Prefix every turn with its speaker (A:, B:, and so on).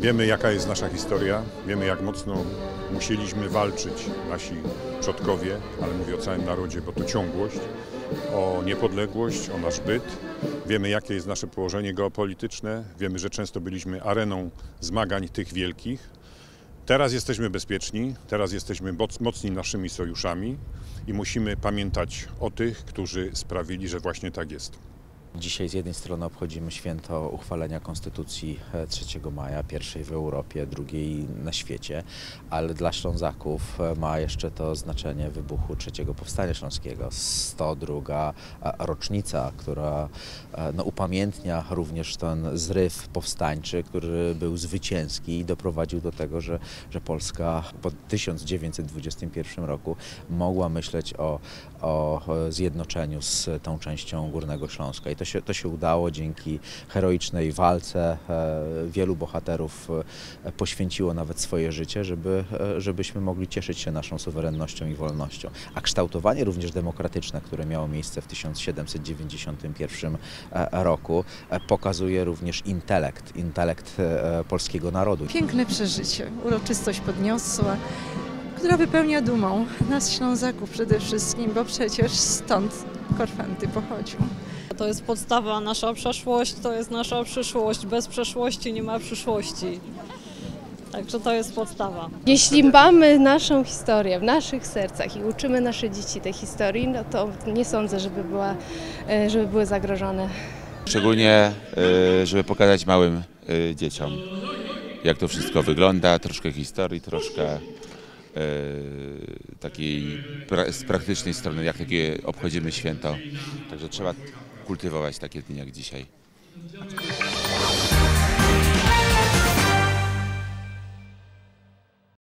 A: Wiemy, jaka jest nasza historia, wiemy, jak mocno musieliśmy walczyć nasi przodkowie, ale mówię o całym narodzie, bo to ciągłość, o niepodległość, o nasz byt. Wiemy, jakie jest nasze położenie geopolityczne, wiemy, że często byliśmy areną zmagań tych wielkich. Teraz jesteśmy bezpieczni, teraz jesteśmy moc- mocni naszymi sojuszami i musimy pamiętać o tych, którzy sprawili, że właśnie tak jest.
B: Dzisiaj z jednej strony obchodzimy święto uchwalenia Konstytucji e, 3 maja, pierwszej w Europie, drugiej na świecie, ale dla Ślązaków e, ma jeszcze to znaczenie wybuchu trzeciego Powstania Śląskiego. 102 e, rocznica, która e, no, upamiętnia również ten zryw powstańczy, który był zwycięski i doprowadził do tego, że, że Polska po 1921 roku mogła myśleć o, o zjednoczeniu z tą częścią Górnego Śląska. To się, to się udało dzięki heroicznej walce. E, Wielu bohaterów e, poświęciło nawet swoje życie, żeby, e, żebyśmy mogli cieszyć się naszą suwerennością i wolnością. A kształtowanie również demokratyczne, które miało miejsce w 1791 e, roku, pokazuje również intelekt, intelekt polskiego narodu.
C: Piękne przeżycie, uroczystość podniosła, która wypełnia dumą nas Ślązaków przede wszystkim, bo przecież stąd Korfanty pochodził.
D: To jest podstawa, nasza przeszłość to jest nasza przyszłość. Bez przeszłości nie ma przyszłości. Także to jest podstawa.
E: Jeśli mamy naszą historię w naszych sercach i uczymy nasze dzieci tej historii, no to nie sądzę, żeby, była, e, żeby były zagrożone.
F: Szczególnie, y, żeby pokazać małym y, dzieciom, jak to wszystko wygląda, troszkę historii, troszkę takiej pra- z praktycznej strony, jak takie obchodzimy święto. Także trzeba kultywować takie dni jak dzisiaj.